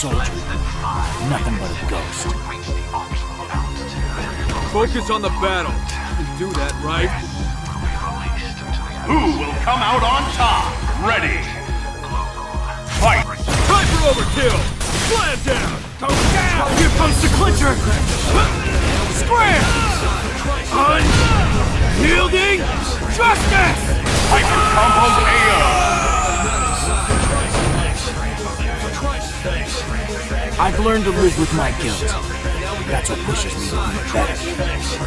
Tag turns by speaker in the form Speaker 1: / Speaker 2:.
Speaker 1: soldier. Nothing but a ghost.
Speaker 2: Focus on the battle. You can do that, right?
Speaker 3: Who will come out on top? Ready. Fight!
Speaker 2: Try for overkill! Slam down! Go down!
Speaker 1: Here comes the clincher! Scram! Unyielding justice! I've learned to live with my guilt. That's what pushes me to be better.